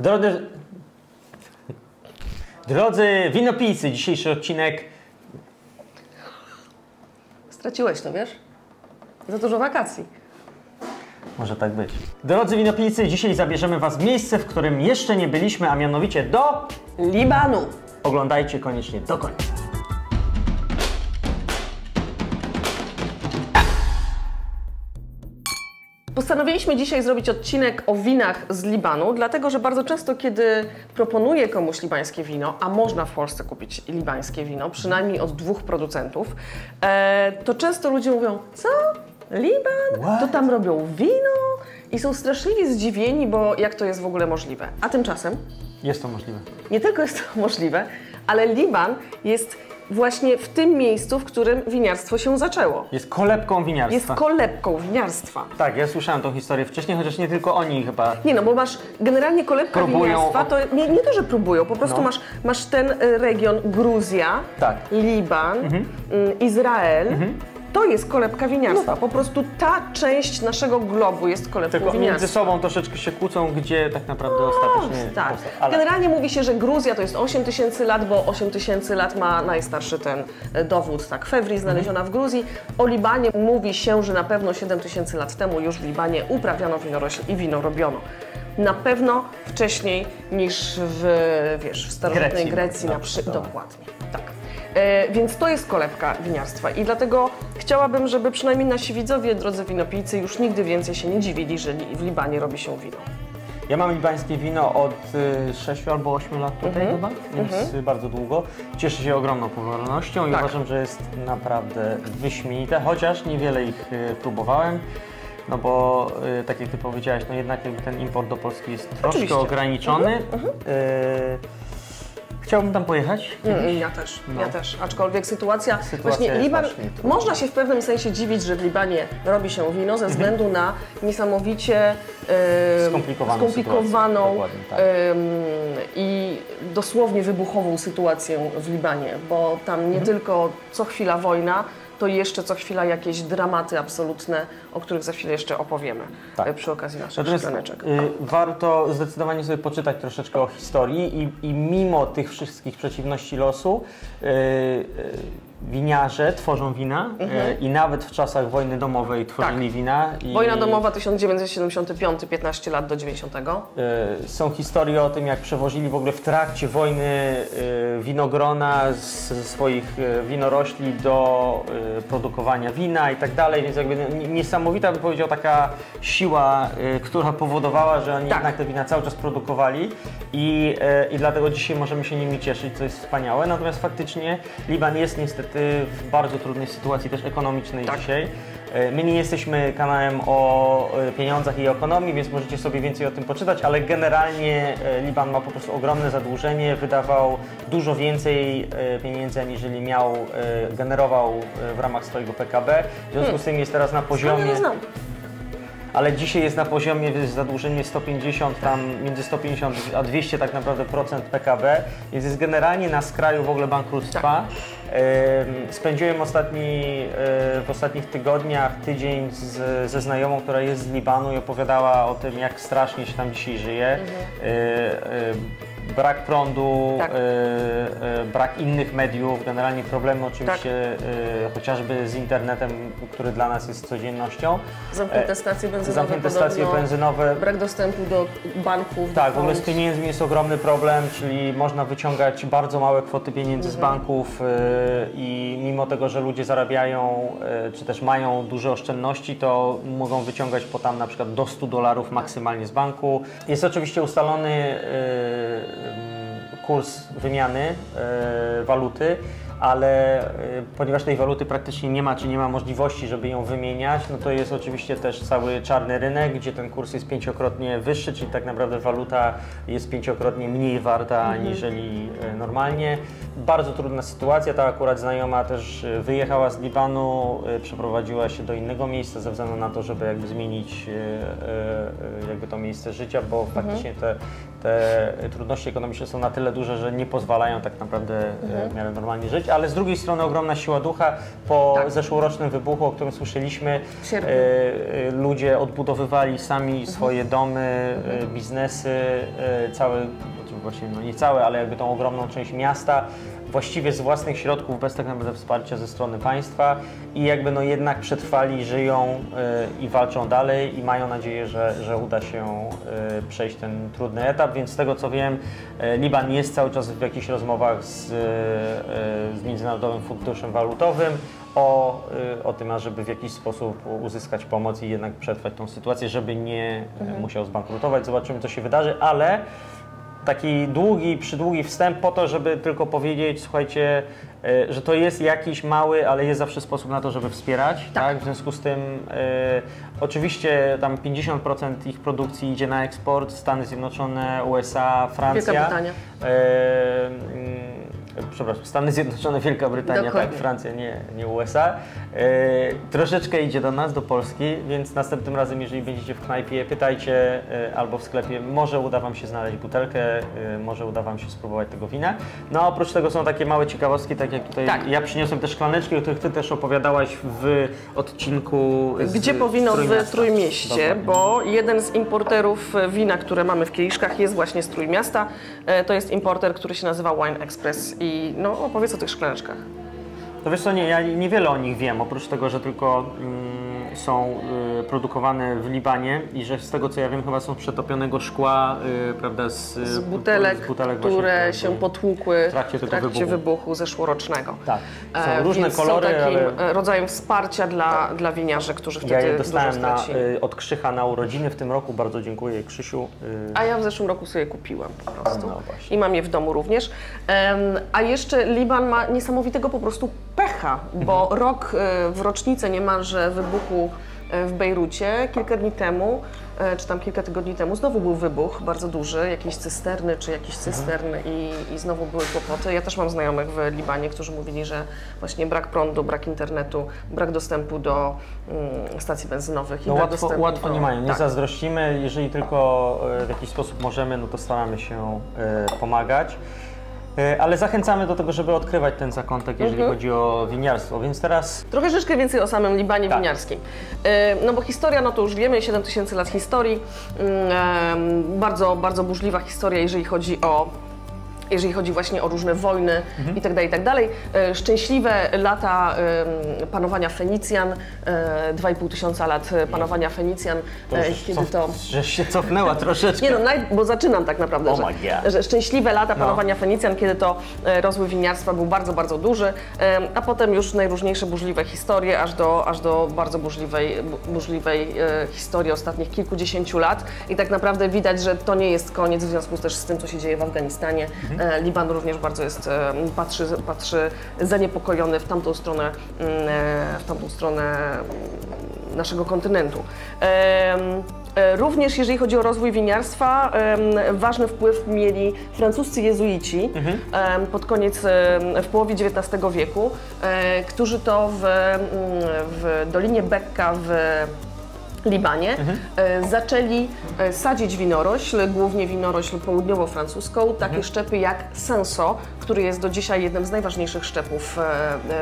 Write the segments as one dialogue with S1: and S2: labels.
S1: Drodzy, drodzy winopijcy, dzisiejszy odcinek
S2: Straciłeś to, wiesz? Za dużo wakacji.
S1: Może tak być. Drodzy winopijcy, dzisiaj zabierzemy Was w miejsce, w którym jeszcze nie byliśmy, a mianowicie do...
S2: Libanu.
S1: Oglądajcie koniecznie do końca.
S2: Postanowiliśmy dzisiaj zrobić odcinek o winach z Libanu, dlatego że bardzo często, kiedy proponuję komuś libańskie wino, a można w Polsce kupić libańskie wino, przynajmniej od dwóch producentów, e, to często ludzie mówią, co? Liban?
S1: What?
S2: To tam robią wino? I są straszliwie zdziwieni, bo jak to jest w ogóle możliwe? A tymczasem
S1: Jest to możliwe.
S2: nie tylko jest to możliwe, ale Liban jest właśnie w tym miejscu, w którym winiarstwo się zaczęło.
S1: Jest kolebką
S2: Jest
S1: winiarstwa.
S2: kolebką winiarstwa.
S1: tak, ja słyszałem tą historię wcześniej, chociaż nie tylko oni chyba.
S2: Nie no, bo masz generalnie kolebka
S1: Próbują
S2: winiarstwa, to nie, nie to, że próbują, po prostu
S1: No.
S2: masz, masz ten y, region Gruzja,
S1: Tak.
S2: Liban,
S1: Mhm.
S2: y, Izrael. To jest kolebka winiarstwa. Po prostu ta część naszego globu jest kolebką
S1: Tylko między
S2: winiarstwa.
S1: sobą troszeczkę się kłócą, gdzie tak naprawdę ostatecznie
S2: Tak.
S1: Ale
S2: Generalnie mówi się, że Gruzja to jest 8 tysięcy lat, bo 8 tysięcy lat ma najstarszy ten e, dowód, tak, Fewri znaleziona w Gruzji. O Libanie mówi się, że na pewno 7 tysięcy lat temu już w Libanie uprawiano winorośl i wino robiono. Na pewno wcześniej niż w, wiesz, w starożytnej
S1: Grecji.
S2: Grecji, na przy...
S1: tak.
S2: Dokładnie, więc to jest kolebka winiarstwa i dlatego chciałabym, żeby przynajmniej nasi widzowie, drodzy winopijcy, już nigdy więcej się nie dziwili, że w Libanie robi się wino.
S1: Ja mam libańskie wino od y, 6 albo 8 lat tutaj
S2: Mhm.
S1: chyba, więc y, bardzo długo. Cieszy się ogromną popularnością i
S2: Tak.
S1: uważam, że jest naprawdę wyśmienite, chociaż niewiele ich y, próbowałem. No bo y, tak jak ty powiedziałaś, no jednak ten import do Polski jest troszkę
S2: Oczywiście. Mhm.
S1: ograniczony. Y, chciałbym tam pojechać.
S2: Mm, Ja też,
S1: No.
S2: ja też. Aczkolwiek sytuacja,
S1: Sytuacja
S2: właśnie Liban, można się w pewnym sensie dziwić, że w Libanie robi się wino ze względu na niesamowicie e,
S1: Skomplikowaną
S2: skomplikowaną
S1: tak.
S2: em, i dosłownie wybuchową sytuację w Libanie, bo tam nie
S1: Mhm.
S2: tylko co chwila wojna, to jeszcze co chwila jakieś dramaty absolutne, o których za chwilę jeszcze opowiemy
S1: Tak.
S2: e, przy okazji naszych
S1: Natomiast
S2: szklaneczek.
S1: y, warto zdecydowanie sobie poczytać troszeczkę o historii i, i mimo tych wszystkich przeciwności losu y, y, winiarze tworzą wina y, i nawet w czasach wojny domowej tworzyli
S2: Mhm. Tak.
S1: wina. I,
S2: Wojna domowa 1975, 15 lat do 90.
S1: y, Są historie o tym, jak przewozili w ogóle w trakcie wojny y, winogrona ze swoich winorośli do produkowania wina i tak dalej, więc jakby niesamowita bym powiedział taka siła, która powodowała, że oni
S2: Tak.
S1: jednak te wina cały czas produkowali i, i dlatego dzisiaj możemy się nimi cieszyć, co jest wspaniałe. Natomiast faktycznie Liban jest niestety w bardzo trudnej sytuacji też ekonomicznej
S2: Tak.
S1: dzisiaj. E, My nie jesteśmy kanałem o e, pieniądzach i ekonomii, więc możecie sobie więcej o tym poczytać, ale generalnie Liban ma po prostu ogromne zadłużenie, wydawał dużo więcej pieniędzy, aniżeli miał, generował w ramach swojego PKB. W związku z tym jest teraz na poziomie,
S2: nie znam.
S1: Ale dzisiaj jest na poziomie zadłużenie 150, tam między 150 a 200 tak naprawdę procent PKB, więc jest generalnie na skraju w ogóle bankructwa. Em, Spędziłem ostatni, e, w ostatnich tygodniach tydzień z, ze znajomą, która jest z Libanu i opowiadała o tym, jak strasznie się tam dzisiaj żyje. E, e, Brak prądu,
S2: Tak.
S1: e, e, brak innych mediów, generalnie problemy oczywiście e, chociażby z internetem, który dla nas jest codziennością.
S2: Zamknięte stacje benzynowe
S1: Zamknięte stacje benzynowe.
S2: Brak dostępu do banków. do
S1: Tak, w ogóle z pieniędzmi jest ogromny problem, czyli można wyciągać bardzo małe kwoty pieniędzy z banków i mimo tego, że ludzie zarabiają czy też mają duże oszczędności, to mogą wyciągać po tam na przykład do 100 dolarów maksymalnie z banku. Jest oczywiście ustalony kurs wymiany y, waluty, ale y, ponieważ tej waluty praktycznie nie ma, czy nie ma możliwości, żeby ją wymieniać, no to jest oczywiście też cały czarny rynek, gdzie ten kurs jest pięciokrotnie wyższy, czyli tak naprawdę waluta jest pięciokrotnie mniej warta aniżeli y, normalnie. Bardzo trudna sytuacja, ta akurat znajoma też y, wyjechała z Libanu, y, przeprowadziła się do innego miejsca ze względu na to, żeby jakby zmienić y, y, y, jakby to miejsce życia, bo faktycznie te, te trudności ekonomiczne są na tyle duże, że nie pozwalają tak naprawdę e, w miarę normalnie żyć, ale z drugiej strony ogromna siła ducha po
S2: Tak.
S1: zeszłorocznym wybuchu, o którym słyszeliśmy, e, e, ludzie odbudowywali sami swoje domy, e, biznesy, e, cały, znaczy właśnie no nie całe, ale jakby tą ogromną część miasta, właściwie z własnych środków, bez tak naprawdę wsparcia ze strony państwa i jakby no jednak przetrwali, żyją e, i walczą dalej i mają nadzieję, że, że uda się e, przejść ten trudny etap, więc z tego co wiem, e, Liban jest cały czas w jakichś rozmowach z, z Międzynarodowym Funduszem Walutowym o, y, o tym, ażeby w jakiś sposób uzyskać pomoc i jednak przetrwać tą sytuację, żeby nie mhm. musiał zbankrutować. Zobaczymy, co się wydarzy, ale taki długi, przydługi wstęp po to, żeby tylko powiedzieć, słuchajcie, y, że to jest jakiś mały, ale jest zawsze sposób na to, żeby wspierać, tak? W związku z tym y, oczywiście tam 50% ich produkcji idzie na eksport, Stany Zjednoczone, USA, Francja.
S2: Wielka Brytania.
S1: Y, mm, Przepraszam, Stany Zjednoczone, Wielka Brytania,
S2: Dokładnie.
S1: tak, Francja, nie, nie USA. E, troszeczkę idzie do nas, do Polski, więc następnym razem, jeżeli będziecie w knajpie, pytajcie e, albo w sklepie, może uda Wam się znaleźć butelkę, e, może uda Wam się spróbować tego wina. No a oprócz tego są takie małe ciekawostki, tak jak tutaj
S2: Tak.
S1: ja przyniosłem też szklaneczki, o których Ty też opowiadałaś w odcinku z
S2: Gdzie powinno w
S1: Trójmiasta.
S2: Trójmieście,
S1: Dokładnie.
S2: bo jeden z importerów wina, które mamy w kieliszkach jest właśnie z Trójmiasta. E, To jest importer, który się nazywa Wine Express i no opowiedz o tych szklaneczkach.
S1: To wiesz co, nie, ja niewiele o nich wiem, oprócz tego, że tylko mm, są y, produkowane w Libanie i że z tego co ja wiem chyba są z przetopionego szkła, y, prawda, z,
S2: Z butelek,
S1: z butelek właśnie,
S2: które się potłukły
S1: w trakcie tego
S2: wybuchu.
S1: wybuchu.
S2: zeszłorocznego.
S1: Tak, są
S2: E,
S1: różne
S2: więc
S1: kolory,
S2: są takim
S1: ale
S2: e, rodzajem wsparcia dla, dla winiarzy, którzy wtedy
S1: ja je dostałem na, y, od Krzycha na urodziny w tym roku, bardzo dziękuję Krzysiu. y,
S2: A ja w zeszłym roku sobie kupiłem po prostu.
S1: No.
S2: I mam je w domu również. A jeszcze Liban ma niesamowitego po prostu pecha, bo
S1: Mhm.
S2: rok w rocznicę niemalże wybuchu w Bejrucie, kilka dni temu, e, czy tam kilka tygodni temu, znowu był wybuch bardzo duży, jakieś cysterny, czy jakieś
S1: Mhm.
S2: cysterny i, i znowu były kłopoty. Ja też mam znajomych w Libanie, którzy mówili, że właśnie brak prądu, brak internetu, brak dostępu do mm, stacji benzynowych i
S1: No łatwo, łatwo
S2: do...
S1: nie mają, nie
S2: tak.
S1: zazdrościmy. Jeżeli tylko e, w jakiś sposób możemy, no to staramy się e, pomagać. E, Ale zachęcamy do tego, żeby odkrywać ten zakątek, jeżeli
S2: Mhm.
S1: chodzi o winiarstwo. Więc teraz
S2: Trochę troszeczkę więcej o samym Libanie
S1: Tak.
S2: winiarskim. E, No bo historia, no to już wiemy, 7000 lat historii, Mm, em, bardzo, bardzo burzliwa historia, jeżeli chodzi o jeżeli chodzi właśnie o różne wojny
S1: Mhm.
S2: i tak dalej, i tak. E, Szczęśliwe lata panowania Fenicjan, e, 2,5 tysiąca lat e, panowania Fenicjan,
S1: to
S2: e, kiedy to...
S1: żeś się cofnęła troszeczkę.
S2: Nie no, naj, bo zaczynam tak naprawdę,
S1: Oh
S2: że, że szczęśliwe lata
S1: No.
S2: panowania Fenicjan, kiedy to e, rozwój winiarstwa był bardzo, bardzo duży, a potem już najróżniejsze burzliwe historie, aż do, aż do bardzo burzliwej, bu- burzliwej e, historii ostatnich kilkudziesięciu lat. I tak naprawdę widać, że to nie jest koniec w związku też z tym, co się dzieje w Afganistanie.
S1: Mhm.
S2: Liban również bardzo jest, e, patrzy, patrzy zaniepokojony w tamtą stronę, mm, e, w tamtą stronę naszego kontynentu. E, Również jeżeli chodzi o rozwój winiarstwa, ważny wpływ mieli francuscy jezuici em, pod koniec, w połowie XIX wieku, którzy to w, mm, w Dolinie Bekka w Libanie e, zaczęli e, sadzić winorośl, głównie winorośl południowo-francuską, takie szczepy jak Senso, który jest do dzisiaj jednym z najważniejszych szczepów e,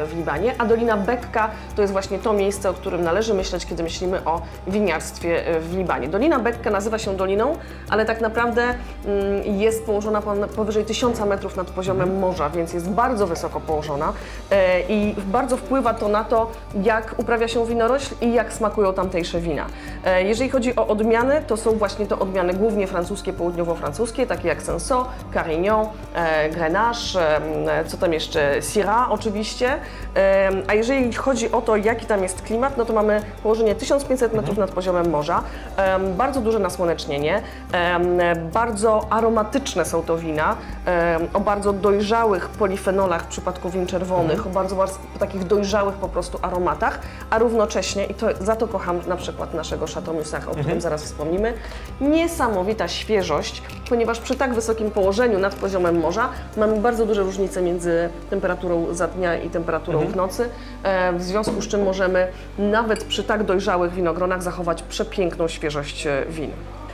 S2: w Libanie, a Dolina Bekka to jest właśnie to miejsce, o którym należy myśleć, kiedy myślimy o winiarstwie w Libanie. Dolina Bekka nazywa się doliną, ale tak naprawdę mm, jest położona powyżej 1000 metrów nad poziomem morza, więc jest bardzo wysoko położona i bardzo wpływa to na to, jak uprawia się winorośl i jak smakują tamtejsze wina. E, Jeżeli chodzi o odmiany, to są właśnie to odmiany głównie francuskie, południowo-francuskie, takie jak Cinsault, Carignan, e, Grenache, e, co tam jeszcze, Syrah oczywiście. A jeżeli chodzi o to, jaki tam jest klimat, no to mamy położenie 1500 metrów nad poziomem morza, bardzo duże nasłonecznienie, bardzo aromatyczne są to wina, o bardzo dojrzałych polifenolach w przypadku win czerwonych, o bardzo, bardzo takich dojrzałych po prostu aromatach, a równocześnie, i to, za to kocham na przykład naszego Chateau Musach, o którym zaraz wspomnimy, niesamowita świeżość, ponieważ przy tak wysokim położeniu nad poziomem morza mamy bardzo duże różnice między temperaturą za dnia i temperaturą w nocy, e, w związku z czym możemy nawet przy tak dojrzałych winogronach zachować przepiękną świeżość e, win.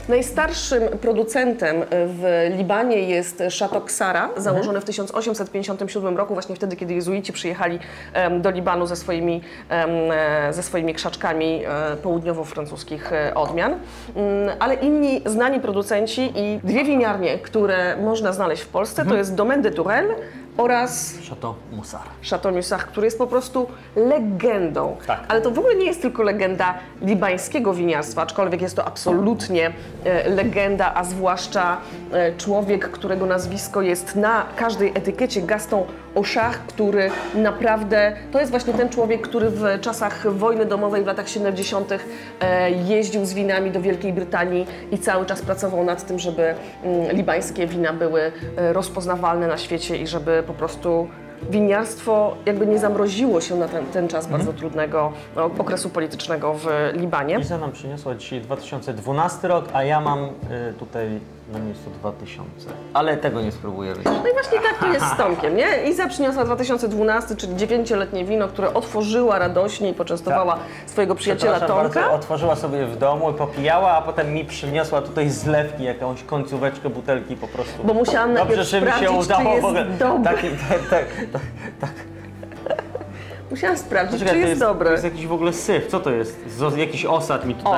S2: Najstarszym producentem w Libanie jest Chateau Ksara, założony w 1857 roku, właśnie wtedy, kiedy jezuici przyjechali do Libanu ze swoimi, e, ze swoimi krzaczkami e, południowo-francuskich e, odmian. Mm, Ale inni znani producenci i dwie winiarnie, które można znaleźć w Polsce, to jest Domaine de Tourelle oraz
S1: Chateau Musar.
S2: Chateau Musard, który jest po prostu legendą.
S1: Tak.
S2: Ale to w ogóle nie jest tylko legenda libańskiego winiarstwa, aczkolwiek jest to absolutnie e, legenda, a zwłaszcza e, człowiek, którego nazwisko jest na każdej etykiecie, Gaston Auchard, który naprawdę, to jest właśnie ten człowiek, który w czasach wojny domowej w latach 70. e, jeździł z winami do Wielkiej Brytanii i cały czas pracował nad tym, żeby mm, libańskie wina były rozpoznawalne na świecie i żeby po prostu winiarstwo jakby nie zamroziło się na ten, ten czas bardzo trudnego no, okresu politycznego w Libanie.
S1: Liza nam przyniosła dzisiaj 2012 rok, a ja mam y, tutaj na miejscu 2000. Ale tego nie spróbuję wyjść.
S2: No i właśnie tak to jest z Tomkiem, nie? Iza przyniosła 2012, czyli dziewięcioletnie wino, które otworzyła radośnie i poczęstowała swojego przyjaciela
S1: Tak.
S2: Tomka.
S1: bardzo, otworzyła sobie w domu, popijała, a potem mi przyniosła tutaj zlewki, jakąś końcóweczkę butelki po prostu.
S2: Bo musiałam
S1: Dobrze,
S2: najpierw
S1: że mi się
S2: czy
S1: udało
S2: jest
S1: w ogóle. Tak, tak, tak, tak, tak.
S2: Musiałam sprawdzić,
S1: Poczekaj,
S2: czy jest,
S1: jest,
S2: dobry.
S1: To jest jakiś w ogóle syf. Co to jest? Z, jakiś osad mi tu
S2: O,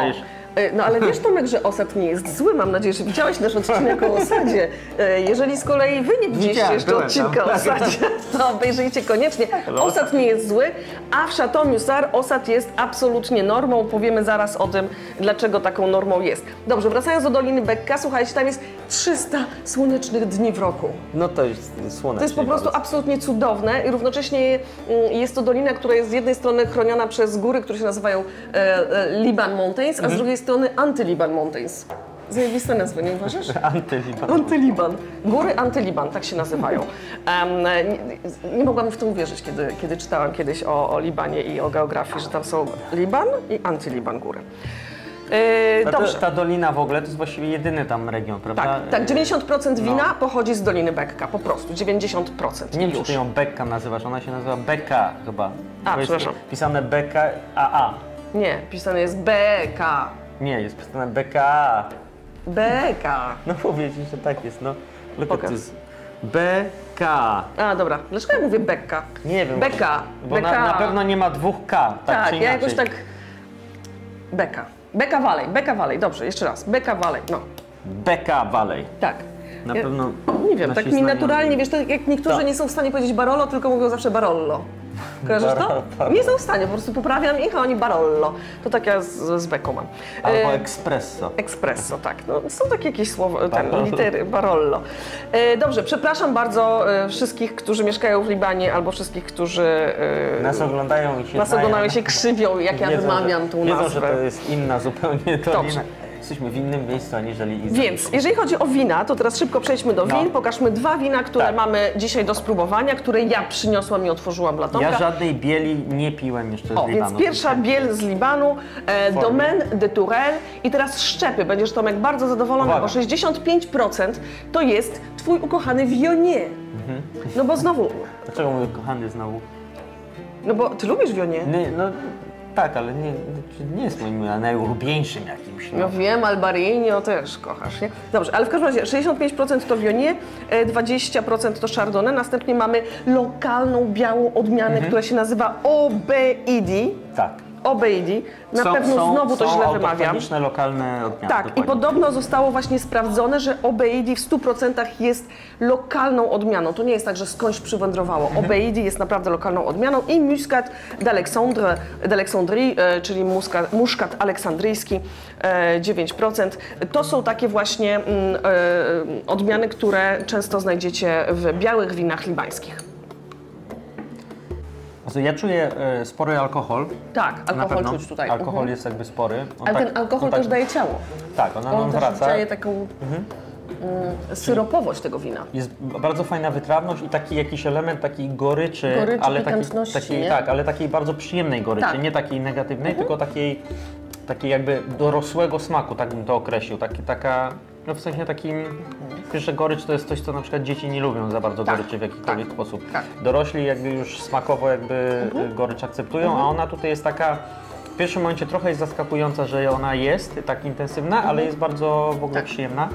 S2: No ale wiesz Tomek, że osad nie jest zły, mam nadzieję, że widziałeś nasz odcinek o osadzie. E, Jeżeli z kolei wy nie widzieliście jeszcze odcinka o osadzie, to obejrzyjcie koniecznie. Osad nie jest zły, a w Chateau Musar osad jest absolutnie normą. Powiemy zaraz o tym, dlaczego taką normą jest. Dobrze, wracając do Doliny Bekka, słuchajcie, tam jest 300 słonecznych dni w roku.
S1: No to jest słonecznie.
S2: To jest po prostu absolutnie cudowne i równocześnie mm, jest to dolina, która jest z jednej strony chroniona przez góry, które się nazywają e, e, Liban Mountains, a z drugiej strony Anty-Liban Mountains. Zajebiste nazwy, nie uważasz?
S1: Antyliban.
S2: Antyliban. Góry Antyliban, tak się nazywają. Em, nie, nie mogłam w to uwierzyć, kiedy, kiedy czytałam kiedyś o, o Libanie i o geografii, że tam są Liban i Antyliban góry. E,
S1: Ta,
S2: dobrze.
S1: ta dolina w ogóle to jest właściwie jedyny tam region, prawda?
S2: Tak, tak, 90% wina
S1: No.
S2: pochodzi z Doliny Bekka, po prostu, 90%.
S1: Nie wiem, czy ją Bekka nazywasz, ona się nazywa Beka chyba.
S2: A, przepraszam.
S1: Pisane Beka AA.
S2: Nie, pisane jest BK.
S1: Nie, jest pisane BKA.
S2: BK.
S1: No powiedz mi, że tak jest, no. Look
S2: Pokaż.
S1: this. BK.
S2: A, dobra. Dlaczego ja mówię Bekka?
S1: Nie wiem.
S2: Beka.
S1: Bo
S2: Beka.
S1: na, na pewno nie ma dwóch K, tak,
S2: Tak,
S1: czy
S2: ja
S1: inaczej.
S2: jakoś tak... Beka. Beka Valley, Beka Valley, dobrze, jeszcze raz. Beka Valley, no.
S1: Beka Valley.
S2: Tak.
S1: Na
S2: Ja-
S1: pewno
S2: Nie wiem,
S1: nasi
S2: tak mi
S1: znajomi-
S2: naturalnie, wiesz, tak jak niektórzy
S1: Tak.
S2: nie są w stanie powiedzieć Barolo, tylko mówią zawsze Barollo. Kojarzysz to? Nie są w stanie, po prostu poprawiam ich, a oni Barollo. To tak ja z, z Beką mam.
S1: Albo
S2: E,
S1: Espresso.
S2: Espresso, tak. No, są takie jakieś słowa, ten,
S1: Barollo.
S2: litery, Barollo. E, dobrze, przepraszam bardzo e, wszystkich, którzy mieszkają w Libanie, albo wszystkich, którzy e,
S1: Nas oglądają i się
S2: nas oglądają i się krzywią, jak ja
S1: Wiedzą,
S2: wymawiam tą
S1: wiedzą,
S2: nazwę.
S1: że to jest inna zupełnie dolina.
S2: Dobrze.
S1: Jesteśmy w innym miejscu aniżeli Iza.
S2: Więc jeżeli chodzi o wina, to teraz szybko przejdźmy do
S1: No.
S2: win. Pokażmy dwa wina, które
S1: Tak.
S2: mamy dzisiaj do spróbowania, które ja przyniosłam i otworzyłam dla Tomka.
S1: Ja żadnej bieli nie piłem jeszcze z
S2: O,
S1: Libanu.
S2: więc pierwsza biel z Libanu, e. Domaine de Tourelle i teraz szczepy. Będziesz Tomek bardzo zadowolony,
S1: Uwaga.
S2: bo 65% to jest twój ukochany Viognier.
S1: Mhm.
S2: No bo znowu,
S1: Dlaczego mówię kochany znowu?
S2: no bo ty lubisz Viognier.
S1: Nie, no tak, ale nie, nie jest moim najulubieńszym jakimś.
S2: No
S1: No.
S2: wiem, Albarinio też kochasz, nie? Dobrze, ale w każdym razie 65% to Viognier, e, 20% to Chardonnay, następnie mamy lokalną białą odmianę,
S1: Mhm.
S2: która się nazywa Obeidi.
S1: Tak.
S2: Obeidi. Na
S1: Są-
S2: pewno
S1: są,
S2: znowu to
S1: są
S2: źle wymawiam.
S1: lokalne odmiany.
S2: Tak, i
S1: dokładnie.
S2: podobno zostało właśnie sprawdzone, że Obeidi w 100% jest lokalną odmianą. To nie jest tak, że skądś przywędrowało.
S1: Mhm.
S2: Obeidi jest naprawdę lokalną odmianą i d'Alexandre, d'Alexandrie, e, czyli muszkat, muszkat aleksandryjski, e, 9%. To są takie właśnie mm, e, odmiany, które często znajdziecie w białych winach libańskich.
S1: Also, ja czuję e, spory alkohol.
S2: Tak, alkohol czuć tutaj.
S1: Alkohol
S2: Mhm.
S1: jest jakby spory. On
S2: Ale
S1: tak-
S2: ten alkohol
S1: tak,
S2: też daje ciało.
S1: Tak, ona
S2: On
S1: nam
S2: też
S1: wraca.
S2: daje taką mm, syropowość tego wina.
S1: Jest bardzo fajna wytrawność i taki jakiś element takiej goryczy,
S2: Goryczy,
S1: ale takiej, tak, ale takiej bardzo przyjemnej goryczy,
S2: Tak.
S1: nie takiej negatywnej, tylko takiej, takiej jakby dorosłego smaku, tak bym to określił. Taki, taka, no w sensie takim, wiesz, że gorycz to jest coś, co na przykład dzieci nie lubią za bardzo
S2: Tak,
S1: goryczy w jakikolwiek sposób.
S2: tak.
S1: Dorośli jakby już smakowo jakby y, gorycz akceptują, a ona tutaj jest taka w pierwszym momencie trochę jest zaskakująca, że ona jest tak intensywna,
S2: Mhm.
S1: ale jest bardzo w ogóle
S2: Tak.
S1: przyjemna.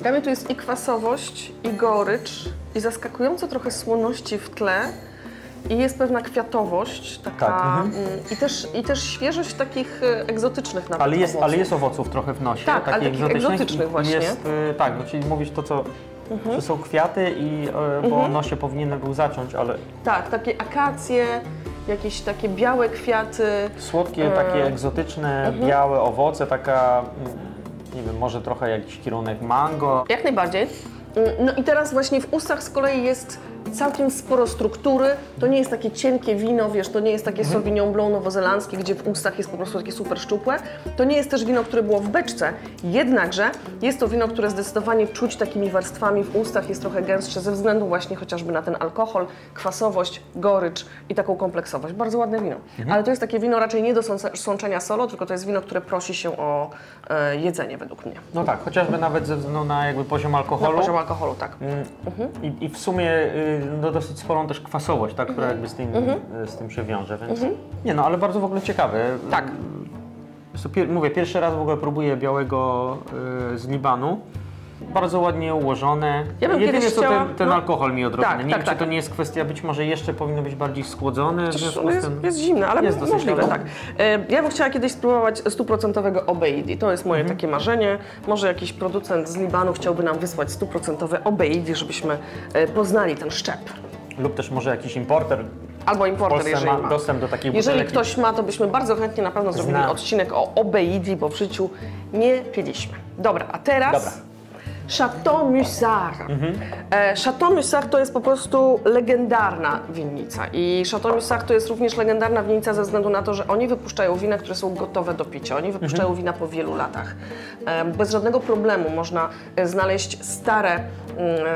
S2: Dla mnie tu jest i kwasowość, i gorycz, i zaskakująco trochę słoności w tle. I jest pewna kwiatowość, taka,
S1: Tak, mhm.
S2: mm, i, też, i też świeżość takich e, egzotycznych nawet
S1: Ale jest,
S2: owoców.
S1: ale jest owoców trochę w nosie.
S2: Tak, takich egzotycznych
S1: i
S2: właśnie.
S1: Jest, y, tak, no, czyli mówisz to, co,
S2: Mhm.
S1: są kwiaty, i, y, bo nosie powinien był zacząć, ale
S2: Tak, takie akacje, jakieś takie białe kwiaty.
S1: słodkie,
S2: E,
S1: takie egzotyczne,
S2: mhm.
S1: białe owoce, taka, mm, nie wiem, może trochę jakiś kierunek mango.
S2: Jak najbardziej. Mm, No i teraz właśnie w ustach z kolei jest całkiem sporo struktury. To nie jest takie cienkie wino, wiesz, to nie jest takie Sauvignon Blanc nowozelandzkie, gdzie w ustach jest po prostu takie super szczupłe. To nie jest też wino, które było w beczce. Jednakże jest to wino, które zdecydowanie czuć takimi warstwami w ustach, jest trochę gęstsze ze względu właśnie chociażby na ten alkohol, kwasowość, gorycz i taką kompleksowość. Bardzo ładne wino. Ale to jest takie wino raczej nie do sączenia solo, tylko to jest wino, które prosi się o e, jedzenie według mnie.
S1: No tak, chociażby nawet ze względu na jakby poziom
S2: Na
S1: alkoholu.
S2: poziom alkoholu, tak.
S1: Mm, I, I w sumie y, no, dosyć sporą też kwasowość, tak, która jakby z tym, y, z tym się wiąże, więc nie no, ale bardzo w ogóle ciekawe.
S2: Tak.
S1: Pier- mówię, pierwszy raz w ogóle próbuję białego y, z Libanu. Bardzo ładnie ułożone.
S2: Ja bym
S1: Jedynie co
S2: chciała-
S1: ten, ten
S2: no.
S1: alkohol mi odrobinę.
S2: Tak,
S1: nie
S2: tak,
S1: wiem,
S2: tak.
S1: czy to nie jest kwestia, być może jeszcze powinno być bardziej schłodzone.
S2: jest, jest zimne, ale
S1: Jest dosyć
S2: możliwe,
S1: dobre.
S2: tak. E, Ja bym chciała kiedyś spróbować stuprocentowego obeidi. To jest moje
S1: Mhm.
S2: takie marzenie. Może jakiś producent z Libanu chciałby nam wysłać stuprocentowe obeidi, żebyśmy e, poznali ten szczep.
S1: Lub też może jakiś importer
S2: Albo importer, jeżeli
S1: ma
S2: ma.
S1: dostęp do takiej
S2: Jeżeli ktoś ma, to byśmy bardzo chętnie na pewno zrobili
S1: Znam.
S2: odcinek o obeidi, bo w życiu nie piliśmy. Dobra, a teraz...
S1: Dobra.
S2: Chateau Musard. E, Chateau Musard to jest po prostu legendarna winnica i Chateau Musard to jest również legendarna winnica ze względu na to, że oni wypuszczają wina, które są gotowe do picia. Oni wypuszczają wina po wielu latach. E, Bez żadnego problemu można e, znaleźć stare mm,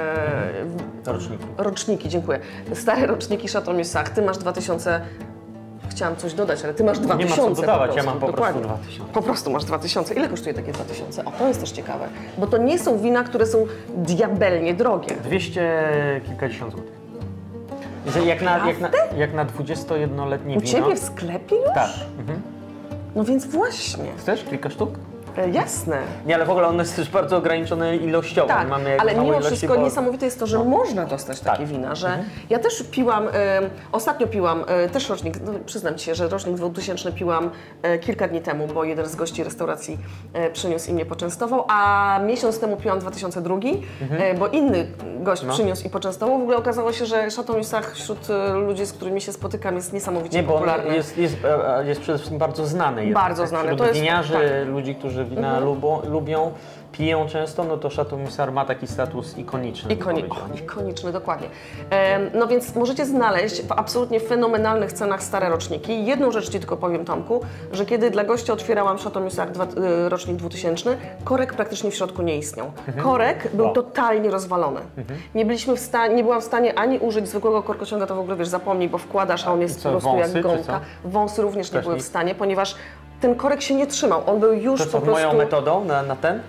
S2: e,
S1: Roczniki.
S2: roczniki, dziękuję. Stare roczniki Chateau Musard. Ty masz 2000 Chciałam coś dodać, ale ty masz 2000
S1: Nie ma co dodawać, ja
S2: prostu,
S1: mam po prostu
S2: dokładnie.
S1: 2000.
S2: Po prostu masz 2000. Ile kosztuje takie 2000? O, to jest też ciekawe. Bo to nie są wina, które są diabelnie drogie.
S1: 200 kilkadziesiąt złotych. Że jak na, jak na, jak na 21-letnie
S2: U
S1: wino.
S2: ciebie w sklepie już?
S1: Tak. Mhm.
S2: No więc właśnie.
S1: Chcesz kilka sztuk?
S2: E, jasne.
S1: Nie, ale w ogóle one jest też bardzo ograniczone ilościowo.
S2: Tak,
S1: Mamy
S2: ale mimo wszystko
S1: bo-
S2: niesamowite jest to, że można dostać takie
S1: Tak.
S2: wina, że ja też piłam, ostatnio piłam, e, też rocznik, no, przyznam Ci się, że rocznik 2000 piłam e, kilka dni temu, bo jeden z gości restauracji przyniósł i mnie poczęstował, a miesiąc temu piłam 2002, e, bo inny gość
S1: No.
S2: przyniósł i poczęstował. W ogóle okazało się, że Chateau wśród ludzi, z którymi się spotykam jest niesamowicie
S1: Nie, bo on
S2: popularny.
S1: jest, jest, jest przede wszystkim bardzo znany. jednak,
S2: Bardzo
S1: tak?
S2: znany.
S1: Wśród
S2: To jest-
S1: winiarzy,
S2: tak. Mhm.
S1: ludzi, którzy wina lubią, lubią, piją często, no to Chateau Musar ma taki status ikoniczny.
S2: Ikoni o, ikoniczny, dokładnie. No więc możecie znaleźć w absolutnie fenomenalnych cenach stare roczniki. Jedną rzecz Ci tylko powiem, Tomku, że kiedy dla gościa otwierałam Chateau Musard dwa- y, rocznik 2000, korek praktycznie w środku nie istniał. Korek był
S1: Wow.
S2: totalnie rozwalony. Nie byliśmy w stanie, nie byłam w stanie ani użyć zwykłego korkociąga, to w ogóle wiesz, zapomnij, bo wkładasz, a on jest
S1: co,
S2: po prostu
S1: wąsy,
S2: jak gąbka. Wąsy również nie
S1: Też
S2: były w stanie, ponieważ ten korek się nie trzymał. On był już
S1: To
S2: po prostu...
S1: moją metodą na, na ten?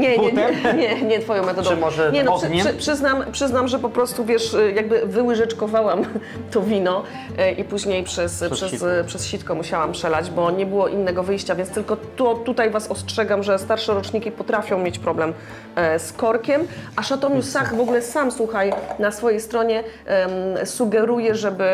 S2: Nie, nie, nie, nie, twoją metodą.
S1: Czy może
S2: nie, no, przy, przyznam, przyznam, że po prostu wiesz, jakby wyłyżeczkowałam to wino e, i później przez, przez,
S1: sitko.
S2: przez, sitko musiałam przelać, bo nie było innego wyjścia, więc tylko to, tutaj Was ostrzegam, że starsze roczniki potrafią mieć problem e, z korkiem, a Chateau Musach w ogóle sam, słuchaj, na swojej stronie em, sugeruje, żeby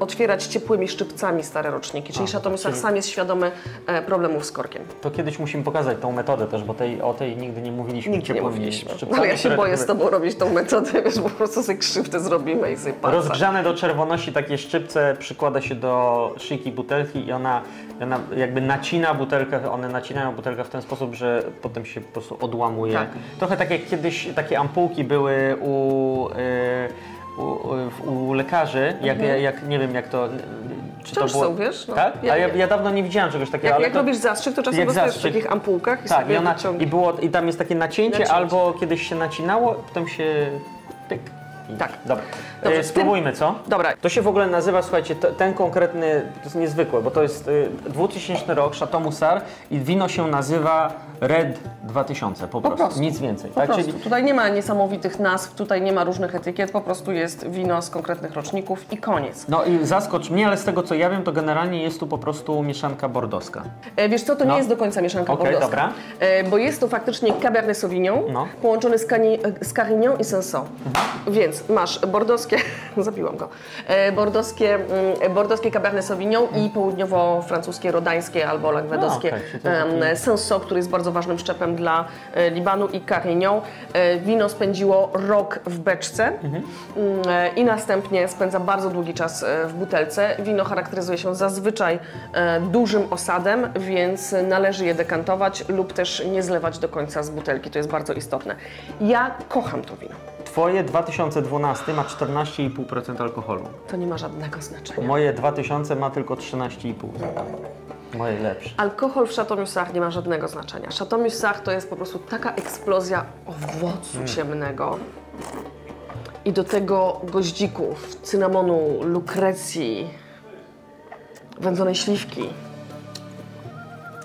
S2: otwierać ciepłymi szczypcami stare roczniki, czyli Chateau
S1: czyli-
S2: sam jest świadomy e, problemów z korkiem.
S1: To kiedyś musimy pokazać tą metodę też, bo tej, o tej nigdy nie mówiliśmy.
S2: Nigdy nie mówiliśmy. Ale ja się boję
S1: jakby
S2: z Tobą robić tą metodę, wiesz, po prostu sobie krzywdę zrobimy i sobie palca.
S1: Rozgrzane do czerwoności takie szczypce przykłada się do szyjki butelki i ona, ona jakby nacina butelkę, one nacinają butelkę w ten sposób, że potem się po prostu odłamuje.
S2: Tak.
S1: Trochę tak jak kiedyś takie ampułki były u, y, u, u, u lekarzy, jak, jak nie wiem jak to... Czy
S2: Wciąż
S1: to było...
S2: są, wiesz, no.
S1: Tak?
S2: Ja-
S1: A ja,
S2: ja-
S1: dawno nie widziałem czegoś takiego,
S2: Jak,
S1: ale
S2: jak
S1: to...
S2: robisz zastrzyk, to czasem dostajesz w takich ampułkach i
S1: Tak, i, ona, i, było, i tam jest takie nacięcie,
S2: Nacięcie.
S1: albo kiedyś się nacinało, potem się pyk I-
S2: Tak.
S1: Dobra.
S2: Dobrze,
S1: E,
S2: w tym-
S1: spróbujmy, co?
S2: Dobra.
S1: To się w ogóle nazywa, słuchajcie, te- ten konkretny, to jest niezwykłe, bo to jest y, 2000 rok, Chateau Musar i wino się nazywa Red 2000, po prostu,
S2: prostu.
S1: nic więcej.
S2: Po
S1: tak?
S2: prostu. Tutaj nie ma niesamowitych nazw, tutaj nie ma różnych etykiet, po prostu jest wino z konkretnych roczników i koniec.
S1: No i zaskocz mnie, ale z tego co ja wiem, to generalnie jest tu po prostu mieszanka bordowska.
S2: E, wiesz co, to nie
S1: No.
S2: jest do końca mieszanka
S1: Okej,
S2: bordowska.
S1: dobra.
S2: E, bo jest to faktycznie Cabernet Sauvignon
S1: No.
S2: połączony z, Cani, z Carignan i Sanson. Więc masz bordowskie, zabiłam go, e, bordowskie, mm, bordowskie Cabernet Sauvignon i południowo-francuskie, rodańskie albo langwedoskie
S1: No,
S2: Sanson, który jest bardzo ważnym szczepem dla e, Libanu i Carignan. E, wino spędziło rok w beczce
S1: Mhm.
S2: mm, e, i następnie spędza bardzo długi czas w butelce. Wino charakteryzuje się zazwyczaj dużym osadem, więc należy je dekantować lub też nie zlewać do końca z butelki. To jest bardzo istotne. Ja kocham to wino.
S1: Twoje 2012 ma 14,5% alkoholu.
S2: To nie ma żadnego znaczenia.
S1: Moje 2000 ma tylko 13,5%. Moje lepsze.
S2: Alkohol w Chateau nie ma żadnego znaczenia. Chateau to jest po prostu taka eksplozja owocu ciemnego. I do tego goździków, cynamonu, lukrecji, wędzonej śliwki.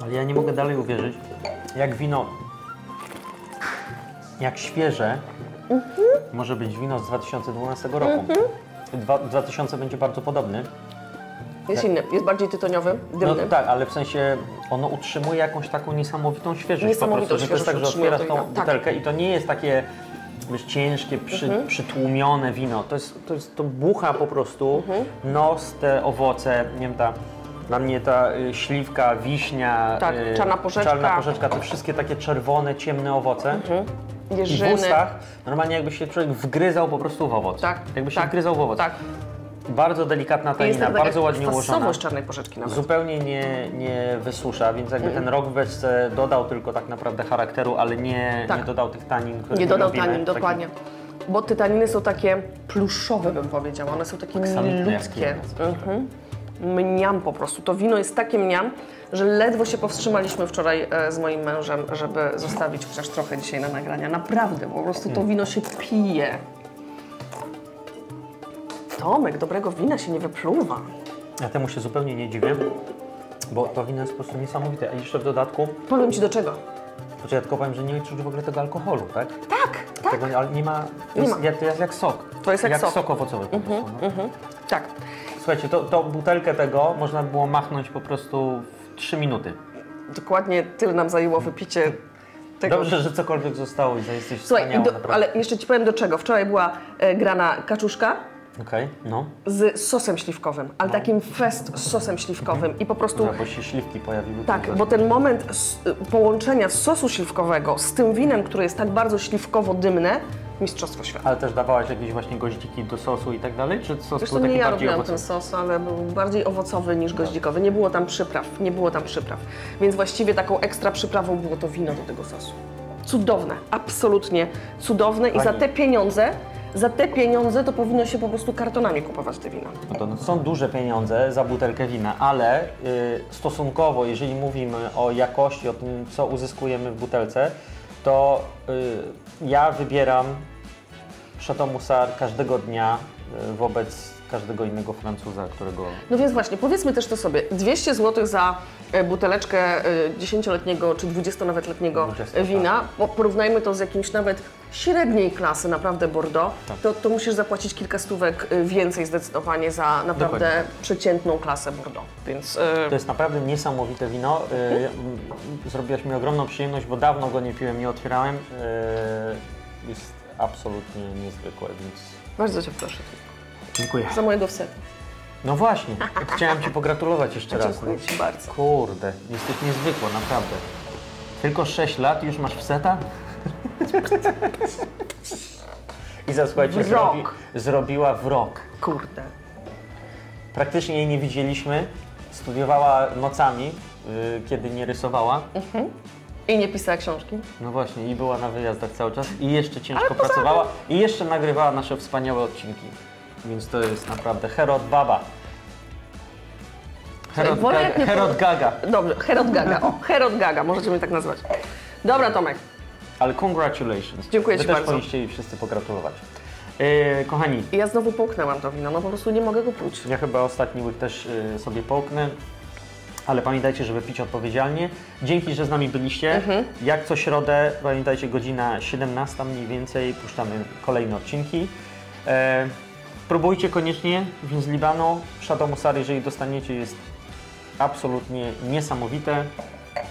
S1: Ale ja nie mogę dalej uwierzyć, jak wino, jak świeże może być wino z 2012 roku. Dwa, 2000 będzie bardzo podobny.
S2: Jest inny, jest bardziej tytoniowy,
S1: No
S2: dymny.
S1: tak, ale w sensie ono utrzymuje jakąś taką niesamowitą świeżość
S2: Niesamowitą
S1: po prostu, że to jest tak, że
S2: świeżość
S1: otwierasz tą.
S2: Tak.
S1: butelkę i to nie jest takie wiesz, ciężkie, przy,
S2: Mhm.
S1: przytłumione wino. To jest, to jest to bucha po prostu,
S2: Mhm.
S1: nos, te owoce, nie wiem, ta dla mnie ta y, śliwka, wiśnia,
S2: Tak,
S1: y,
S2: czarna porzeczka.
S1: czarna porzeczka, te wszystkie takie czerwone, ciemne owoce. I w
S2: Jeżyny.
S1: ustach normalnie jakby się człowiek wgryzał po prostu w owoc.
S2: Tak,
S1: Jakby się
S2: tak,
S1: wgryzał w owoc.
S2: Tak.
S1: Bardzo delikatna tanina,
S2: taka
S1: bardzo ładnie ułożona.
S2: kwasowość czarnej porzeczki nawet.
S1: Zupełnie nie, nie wysusza, więc jakby ten rok w beczce dodał tylko tak naprawdę charakteru, ale nie,
S2: Tak.
S1: nie dodał tych tanin, które
S2: Nie dodał
S1: lubimy.
S2: tanin,
S1: Taki-
S2: dokładnie. Bo te taniny są takie pluszowe, bym powiedziała. One są takie milutkie.
S1: jakie
S2: Mhm. Mniam po prostu. To wino jest takie mniam, że ledwo się powstrzymaliśmy wczoraj e, z moim mężem, żeby zostawić chociaż trochę dzisiaj na nagrania. Naprawdę, po prostu
S1: Hmm.
S2: to wino się pije. Tomek, dobrego wina się nie wypluwa.
S1: Ja temu się zupełnie nie dziwię, bo to wino jest po prostu niesamowite. A jeszcze w dodatku,
S2: Powiem Ci do czego.
S1: znaczy ja tylko powiem, że nie czuć w ogóle tego alkoholu, tak?
S2: Tak, tak.
S1: Tego, ale nie ma, to
S2: Nie
S1: jest,
S2: ma.
S1: Jak, to jest jak sok.
S2: To jest jak sok. Mhm,
S1: owocowy po prostu. No.
S2: Tak.
S1: Słuchajcie, to, to butelkę tego można było machnąć po prostu w 3 minuty.
S2: Dokładnie tyle nam zajęło wypicie tego.
S1: Dobrze, że cokolwiek zostało i jesteś
S2: Słuchaj, do, ale jeszcze Ci powiem do czego. Wczoraj była e, grana kaczuszka
S1: Okej, no.
S2: z sosem śliwkowym, ale takim fest z sosem śliwkowym i po prostu...
S1: No, bo się śliwki pojawiły.
S2: Tak, bo ten moment połączenia sosu śliwkowego z tym winem, które jest tak bardzo śliwkowo-dymne, mistrzostwo świata.
S1: Ale też dawałaś jakieś właśnie goździki do sosu i tak dalej? Czy sos
S2: Wiesz
S1: był taki
S2: nie ja robiłam ten sos, ale był bardziej owocowy niż goździkowy. Nie było tam przypraw, nie było tam przypraw. Więc właściwie taką ekstra przyprawą było to wino do tego sosu. Cudowne, absolutnie cudowne i za
S1: Pani-
S2: te pieniądze, za te pieniądze to powinno się po prostu kartonami kupować te wina.
S1: No to są duże pieniądze za butelkę wina, ale y, stosunkowo, jeżeli mówimy o jakości, o tym, co uzyskujemy w butelce, to y, ja wybieram Chateau Musar każdego dnia y, wobec każdego innego Francuza, którego...
S2: No więc właśnie, powiedzmy też to sobie. 200 zł za e, buteleczkę e, 10-letniego czy 20-letniego
S1: 20, tak.
S2: wina, po- porównajmy to z jakimś nawet średniej klasy, naprawdę Bordeaux,
S1: Tak.
S2: to, to musisz zapłacić kilka stówek e, więcej zdecydowanie za naprawdę
S1: Dokładnie.
S2: przeciętną klasę Bordeaux. Więc e,
S1: To jest naprawdę niesamowite wino. Y,
S2: Mhm.
S1: mm, Zrobiłaś mi ogromną przyjemność, bo dawno go nie piłem, nie otwierałem. Jest absolutnie niezwykłe, więc
S2: bardzo Cię proszę.
S1: Dziękuję.
S2: Za mojego wsetu.
S1: No właśnie, chciałem Ci pogratulować jeszcze raz.
S2: Dziękuję Ci bardzo.
S1: Kurde, jesteś niezwykła, naprawdę. Tylko 6 lat i już masz wseta? Iza, słuchajcie, zrobi, zrobiła w rok.
S2: Kurde.
S1: Praktycznie jej nie widzieliśmy. Studiowała nocami, y, kiedy nie rysowała.
S2: I nie pisała książki.
S1: No właśnie, i była na wyjazdach cały czas. I jeszcze ciężko pracowała. I jeszcze nagrywała nasze wspaniałe odcinki. Więc to jest naprawdę Herod Baba. Herod, Gaga, Herod Gaga.
S2: Dobrze, Herod Gaga. O, Herod Gaga, możecie mnie tak nazwać. Dobra, Tomek.
S1: Ale congratulations.
S2: Dziękuję
S1: Wy
S2: Ci
S1: też
S2: bardzo.
S1: powinniście jej wszyscy pogratulować. E, kochani,
S2: ja znowu połknęłam to wino, no po prostu nie mogę go pluć.
S1: ja chyba ostatni łyk też y, sobie połknę. Ale pamiętajcie, żeby pić odpowiedzialnie. Dzięki, że z nami byliście.
S2: Mhm.
S1: Jak co środę, pamiętajcie, godzina 17 mniej więcej, puszczamy kolejne odcinki. E, próbujcie koniecznie win z Libanu. Chateau Musar, jeżeli dostaniecie, jest absolutnie niesamowite.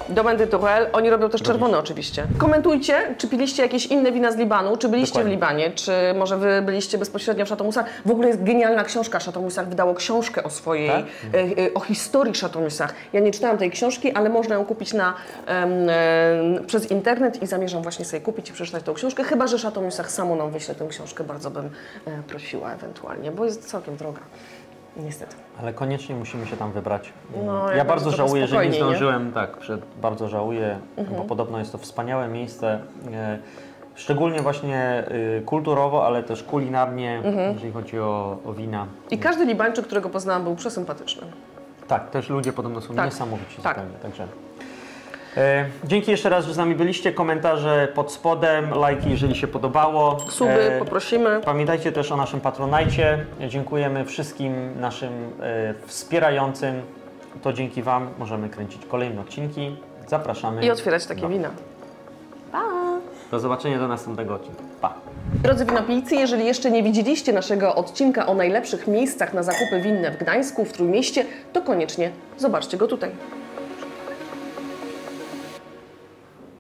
S2: Domaine de Tourelle, oni robią też czerwone oczywiście. Komentujcie, czy piliście jakieś inne wina z Libanu, czy byliście
S1: Dokładnie.
S2: w Libanie, czy może wy byliście bezpośrednio w Musar. W ogóle jest genialna książka, Musar wydało książkę o swojej,
S1: Tak?
S2: e, e, o historii Musar. Ja nie czytałam tej książki, ale można ją kupić na, em, przez internet i zamierzam właśnie sobie kupić i przeczytać tą książkę, chyba że Musar samo nam wyśle tę książkę, bardzo bym e, prosiła ewentualnie, bo jest całkiem droga. Niestety.
S1: Ale koniecznie musimy się tam wybrać.
S2: No,
S1: ja bardzo żałuję, że nie
S2: spokojniej, nie? Mhm.
S1: zdążyłem. Tak, bardzo żałuję, bo podobno jest to wspaniałe miejsce. E, szczególnie właśnie y, kulturowo, ale też kulinarnie,
S2: Mhm.
S1: jeżeli chodzi o, o wina.
S2: I każdy Libańczyk, którego poznałam, był przesympatyczny.
S1: Tak, też ludzie podobno są
S2: Tak,
S1: niesamowici
S2: tak.
S1: zupełnie. Także. E, dzięki jeszcze raz, że z nami byliście. Komentarze pod spodem, lajki, jeżeli się podobało.
S2: Suby
S1: E,
S2: poprosimy.
S1: Pamiętajcie też o naszym patronajcie. Dziękujemy wszystkim naszym e, wspierającym. To dzięki Wam możemy kręcić kolejne odcinki. Zapraszamy.
S2: I otwierać takie
S1: No.
S2: wina. Pa!
S1: Do zobaczenia do następnego odcinka. Pa!
S2: Drodzy winopijcy, jeżeli jeszcze nie widzieliście naszego odcinka o najlepszych miejscach na zakupy winne w Gdańsku, w Trójmieście, to koniecznie zobaczcie go tutaj.